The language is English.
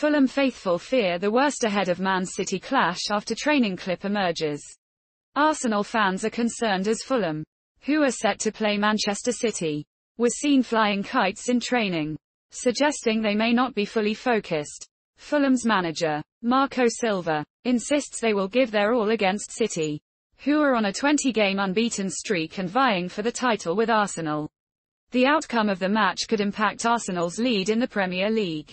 Fulham faithful fear the worst ahead of Man City clash after training clip emerges. Arsenal fans are concerned as Fulham, who are set to play Manchester City, were seen flying kites in training, suggesting they may not be fully focused. Fulham's manager, Marco Silva, insists they will give their all against City, who are on a 20-game unbeaten streak and vying for the title with Arsenal. The outcome of the match could impact Arsenal's lead in the Premier League.